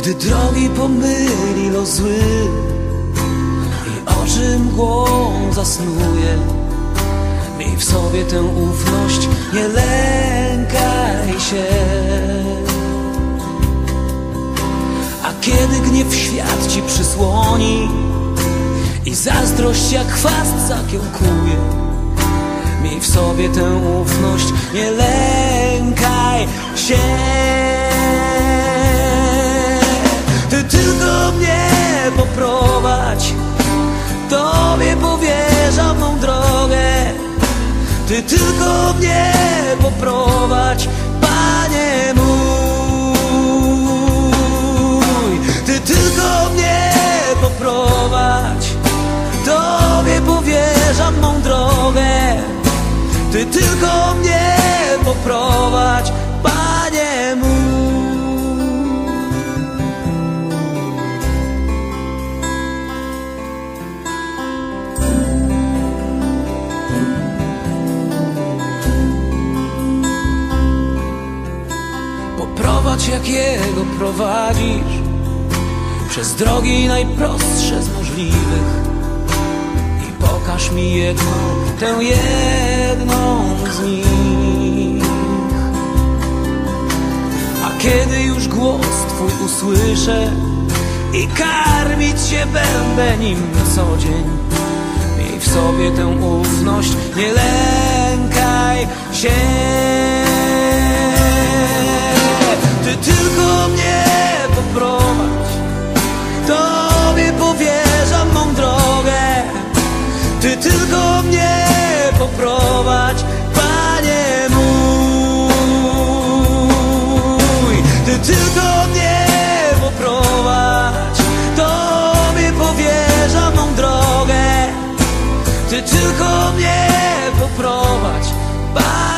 Gdy drogi pomyli los zły. I oczy mgłą zasnuje. Miej w sobie tę ufność, nie lękaj się. A kiedy gniew świat ci przysłoni I zazdrość jak chwast zakiełkuje Miej w sobie tę ufność, nie lękaj się Ty tylko mnie poprowadź Panie mój. Ty tylko mnie poprowadź. Tobie powierzam mą drogę. Ty tylko mnie Poprowadź jak Jego prowadzisz. Przez drogi najprostsze z możliwych. I pokaż mi jedną, tę jedną z nich. A kiedy już głos Twój usłyszę I karmić się będę nim co dzień Miej w sobie tę ufność, nie lękaj się poprowadź Panie mój. Ty tylko mnie poprowadź Tobie powierzam mą drogę. Ty tylko mnie poprowadź Panie